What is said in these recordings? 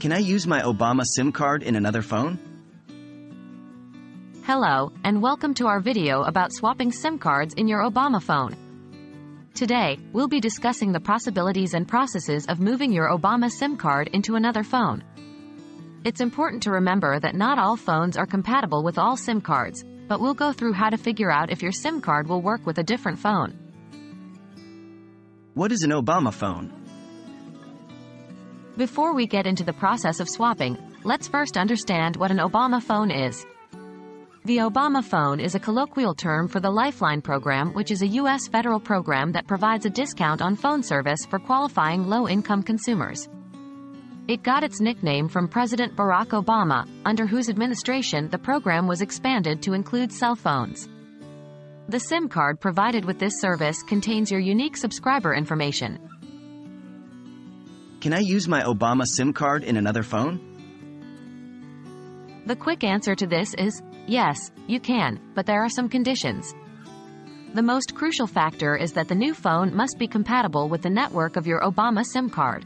Can I use my Obama SIM card in another phone? Hello, and welcome to our video about swapping SIM cards in your Obama phone. Today, we'll be discussing the possibilities and processes of moving your Obama SIM card into another phone. It's important to remember that not all phones are compatible with all SIM cards, but we'll go through how to figure out if your SIM card will work with a different phone. What is an Obama phone? Before we get into the process of swapping, let's first understand what an Obama phone is. The Obama phone is a colloquial term for the Lifeline program, which is a U.S. federal program that provides a discount on phone service for qualifying low-income consumers. It got its nickname from President Barack Obama, under whose administration the program was expanded to include cell phones. The SIM card provided with this service contains your unique subscriber information. Can I use my Obama SIM card in another phone? The quick answer to this is yes, you can, but there are some conditions. The most crucial factor is that the new phone must be compatible with the network of your Obama SIM card.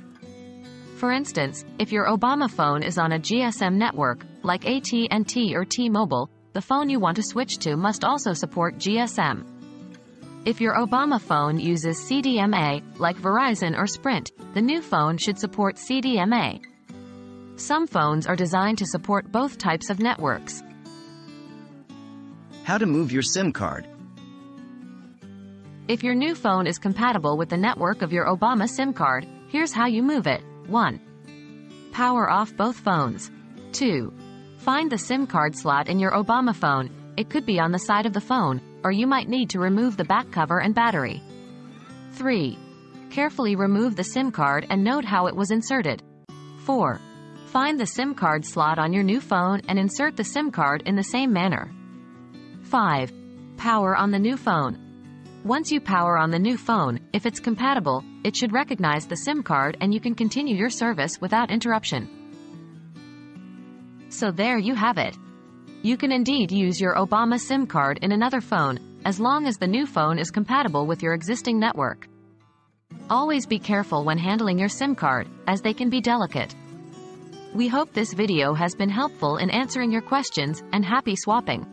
For instance, if your Obama phone is on a GSM network, like AT&T or T-Mobile, the phone you want to switch to must also support GSM. If your Obama phone uses CDMA, like Verizon or Sprint, the new phone should support CDMA. Some phones are designed to support both types of networks. How to move your SIM card? If your new phone is compatible with the network of your Obama SIM card, here's how you move it. 1. Power off both phones. 2. Find the SIM card slot in your Obama phone. It could be on the side of the phone, or you might need to remove the back cover and battery. 3. Carefully remove the SIM card and note how it was inserted. 4. Find the SIM card slot on your new phone and insert the SIM card in the same manner. 5. Power on the new phone. Once you power on the new phone, if it's compatible, it should recognize the SIM card and you can continue your service without interruption. So there you have it. You can indeed use your Obama SIM card in another phone, as long as the new phone is compatible with your existing network. Always be careful when handling your SIM card, as they can be delicate. We hope this video has been helpful in answering your questions, and happy swapping!